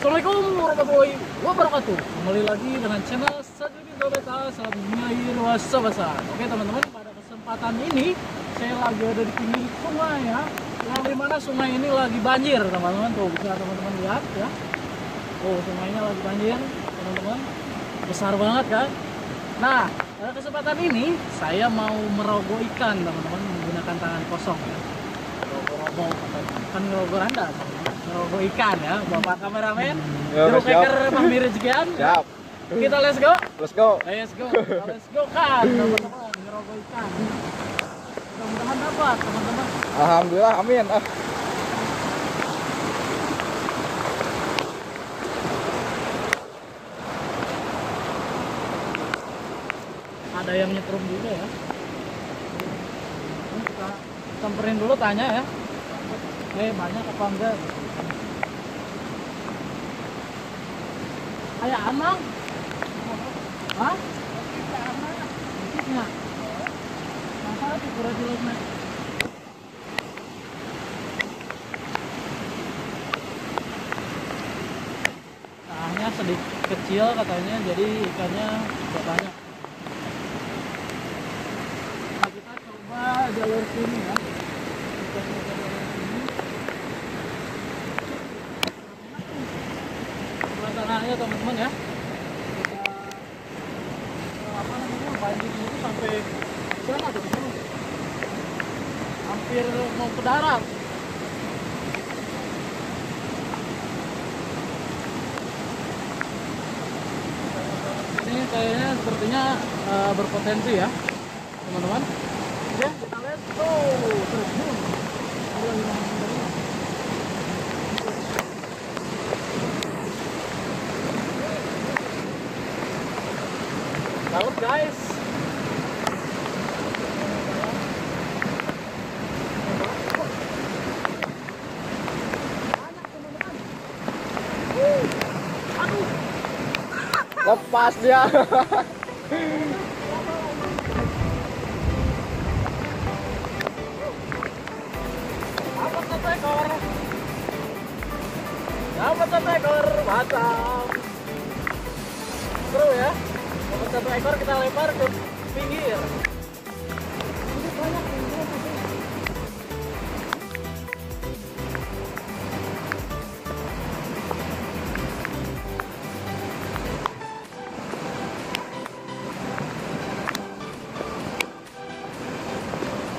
Assalamualaikum warahmatullahi wabarakatuh. Kembali lagi dengan channel Sajudin Dobeta Salamnya Wasabasa Oke teman-teman pada kesempatan ini Saya lagi ada di pinggir sungai ya. Yang di mana sungai ini lagi banjir teman-teman. Tuh bisa teman-teman lihat ya. Oh sungainya lagi banjir teman-teman. Besar banget kan? Nah pada kesempatan ini Saya mau merogoh ikan teman-teman Menggunakan tangan kosong ya Rogo-rogo Kan ngerogoh anda Ngerogoh ikan ya Bapak kameramen Jeruk Bang Biri Jegian Siap. Kita let's go. Let's go. Let's go. Let's go kan. Teman-teman Ngerogoh ikan. Mudah-mudahan dapat teman-teman. Alhamdulillah, amin. Ah. Ada yang nyetrum juga ya. Ini kita samperin dulu tanya ya Eh banyak apa enggak? Ayah amang? Hah? Sedikitnya Masa itu kurang jelasnya Tangnya sedikit kecil katanya jadi ikannya tidak banyak. Nah, kita coba jalur sini ya. Kita coba jalur sini. Suasananya teman-teman ya. Apa namanya banjir itu sampai sana tuh. Hampir mau ke darat. Ini kayaknya sepertinya eh, berpotensi ya teman-teman oke kita let's go terus Laut guys Lepas dia. Dapat satu ekor. Dapat satu ekor batang. Seru ya. Satu ekor kita lempar ke pinggir.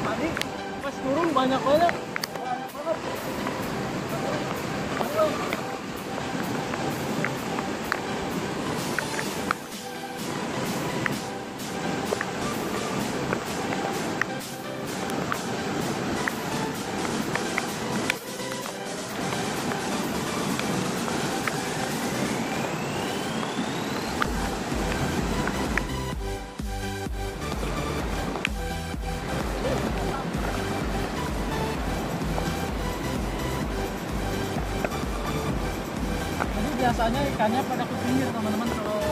Tadi pas turun banyak banget. Biasanya ikannya pada ke teman-teman. Kalau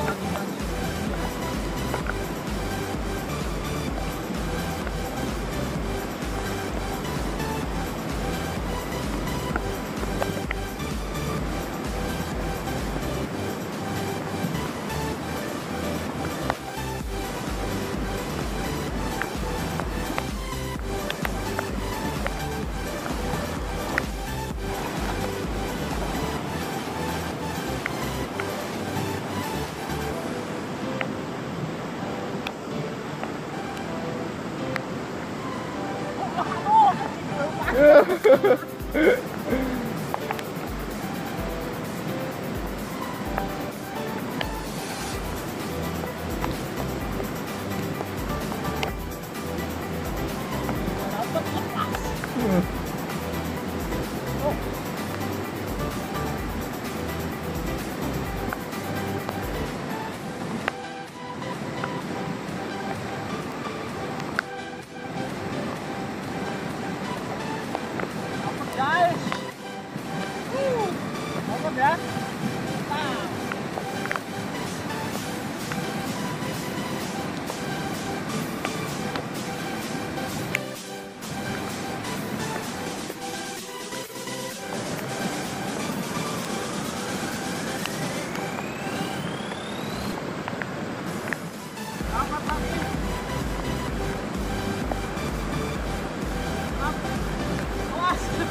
takut ya.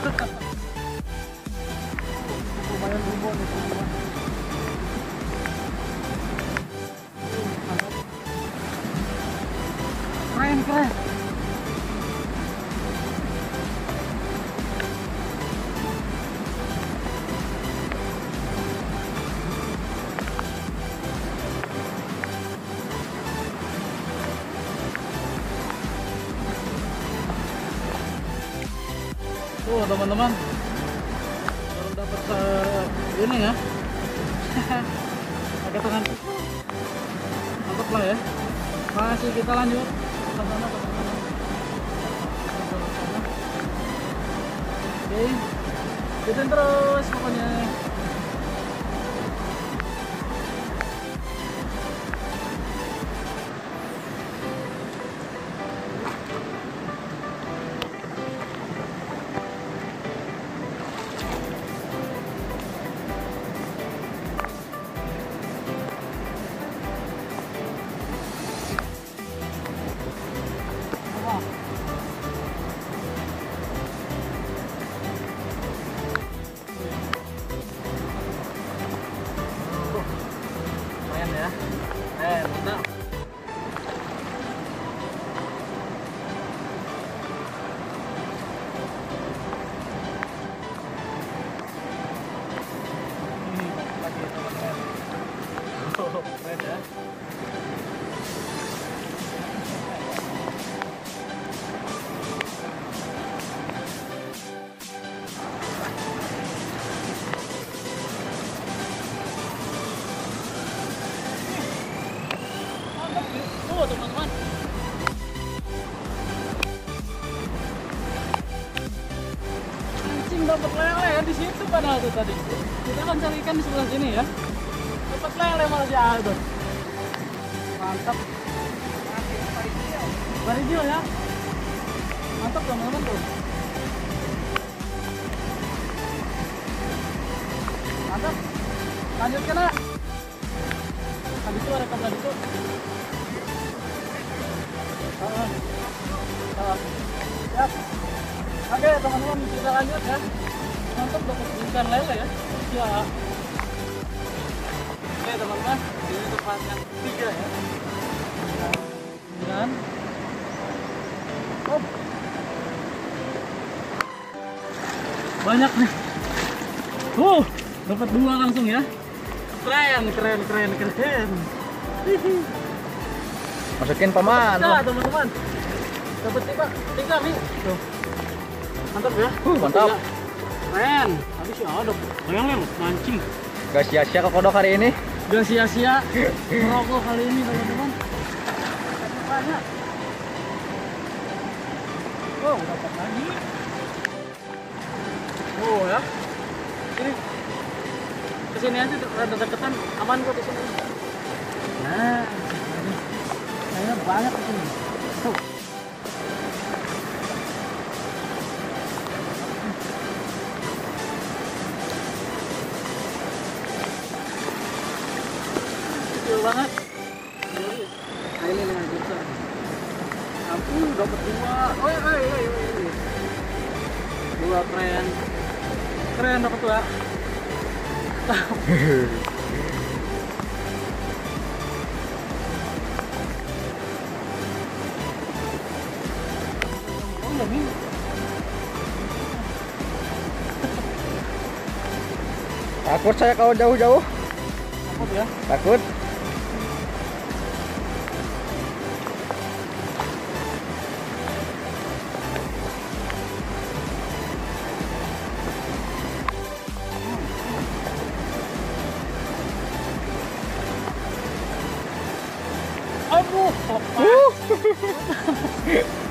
Thank you. Tuh teman-teman. Baru dapat eh, ini ya. Pakai tangan. Mantap lah ya. Masih kita lanjut Ke sana, ke sana. Ke sana. Tuh teman-teman. Mancing dapat lele di situ padahal tuh tadi. Kita kan cari ikan di sebelah sini ya. Dapat lele malah jatuh. Mantap. Baridio ya. Mantap teman-teman tuh. Mantap. Lanjutkan ya. Tadi itu ada kabel itu. Siap. Oke teman-teman kita lanjut ya. Mantap dapat ikan lele ya. Ya. Oke teman-teman ini tempat yang ketiga ya. Dan oh. banyak nih. Tuh dapat dua langsung ya. Keren keren keren keren. Hihi. Masukin paman. Nah, teman-teman. Dapat tiga, tiga nih. Tuh. Mantap ya. Uh, mantap. Keren. Habis ya ada. Bayangin mancing. Gak sia-sia ke kodok hari ini. Gak sia-sia merokok kali ini teman-teman. Banyak. Oh, dapat lagi. Oh ya. Ini ke sini aja rada deketan aman kok di sini. Nah, banyak di sini. Banget. Nah, ini yang besar. Ampun, dapat dua. Iya, iya. Dua keren. Keren dapat dua. Takut saya kalau jauh-jauh. Takut ya. Takut. Aduh, lepas.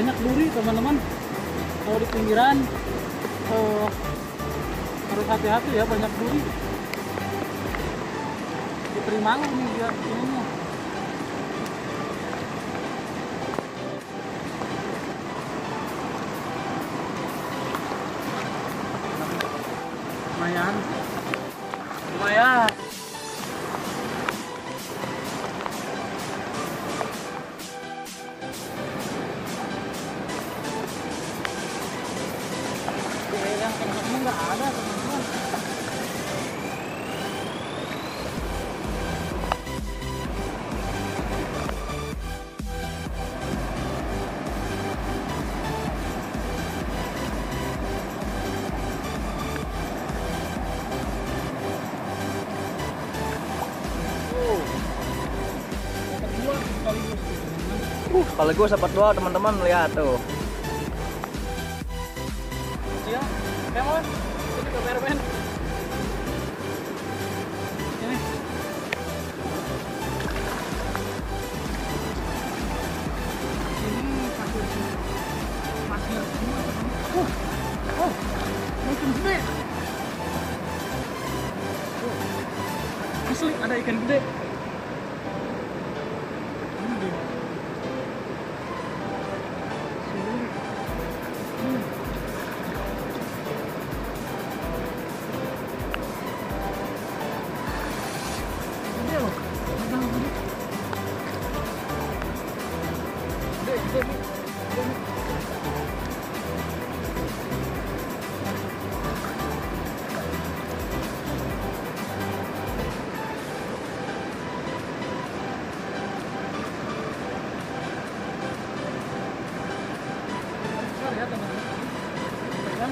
banyak duri teman-teman kalau di pinggiran eh, harus hati-hati ya banyak duri Mangu nih dia ininya. Gue sempat dua teman-teman lihat tuh. Iya, Kemon, ini kameramen.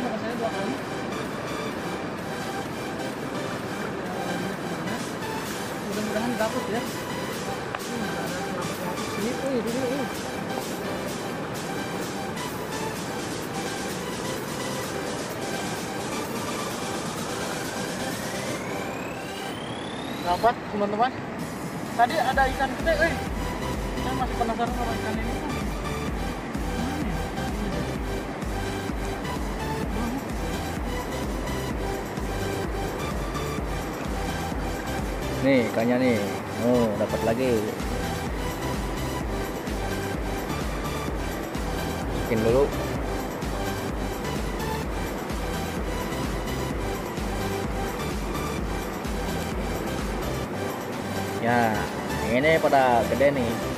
Sama saya dua kali. mudah-mudahan dapat ya ini oh ini oh. dapat teman-teman tadi ada ikan gede eh saya masih penasaran sama ikan ini Nih ikannya nih. Oh, dapat lagi. Masukin dulu. Ya, ini pada gede nih.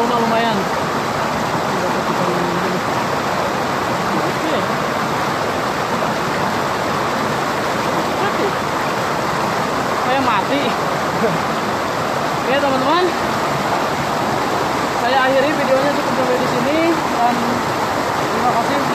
mah lumayan. Kayak mati. Oke teman-teman. Saya akhiri videonya. Cukup sampai di sini. Dan terima kasih